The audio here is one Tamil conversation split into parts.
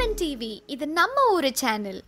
அரமன் டிவி இது நம்ம ஊரு சேனல்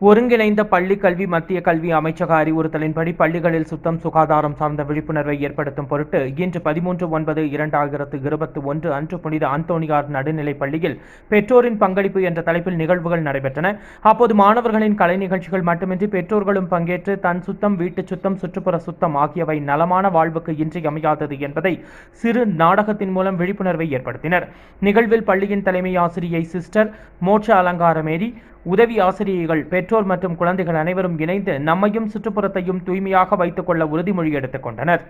ஒருங்கிணைந்த பள்ளி கல்வி மத்திய கல்வி அமைச்சக அறிவுறுத்தலின்படி பள்ளிகளில் சுத்தம் சுகாதாரம் சார்ந்த விழிப்புணர்வை ஏற்படுத்தும் பொருட்டு இன்று பதிமூன்று ஒன்பது இரண்டாயிரத்து இருபத்தி ஒன்று அன்று புனித அந்தோனியார் நடுநிலைப் பள்ளியில் பெற்றோரின் பங்களிப்பு என்ற தலைப்பில் நிகழ்வுகள் நடைபெற்றன. அப்போது மாணவர்களின் கலை நிகழ்ச்சிகள் மட்டுமின்றி பெற்றோர்களும் பங்கேற்று தன் சுத்தம் வீட்டு சுத்தம் சுற்றுப்புற சுத்தம் ஆகியவை நலமான வாழ்வுக்கு இன்றியமையாதது என்பதை சிறு நாடகத்தின் மூலம் விழிப்புணர்வை ஏற்படுத்தினர். நிகழ்வில் பள்ளியின் தலைமை ஆசிரியை சிஸ்டர் மோட்ச அலங்காரமேரி உதவி ஆசிரியர்கள் பெற்றோர் மற்றும் குழந்தைகள் அனைவரும் இணைந்து நம்மையும் சுற்றுப்புறத்தையும் தூய்மையாக வைத்துக் கொள்ள உறுதிமொழி எடுத்துக் கொண்டனர்.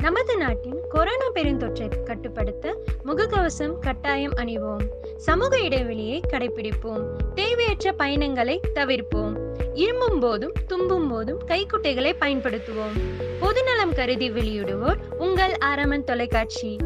நமது நாட்டின் கொரோனா பெருந்தொற்றை கட்டுப்படுத்த முகக்கவசம் கட்டாயம் அணிவோம். சமூக இடைவெளியை கடைபிடிப்போம். தேவையற்ற பயணங்களை தவிர்ப்போம். இருமும் போதும் தும்பும் போதும் கைக்குட்டைகளை பயன்படுத்துவோம். பொதுநலம் கருதி வெளியிடுவோர் உங்கள் அரமன் தொலைக்காட்சி.